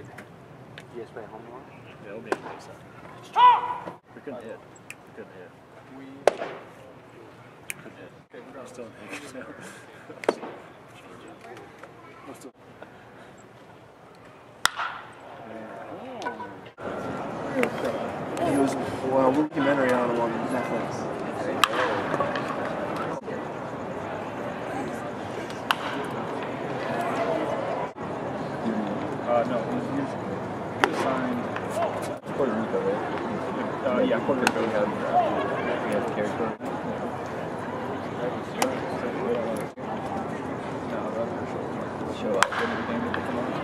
You guys play home tomorrow? Yeah, it'll be a good set. We couldn't hit. We couldn't hit. We. Couldn't hit. Okay, we're We're still in Vegas now. We're still- He was well, a documentary on him on Netflix. Uh, no, he was, he was, he was signed. Puerto Rico, right? Uh, yeah, Puerto Rico. We have, we have territory. No, that's for sure. Show up and everything.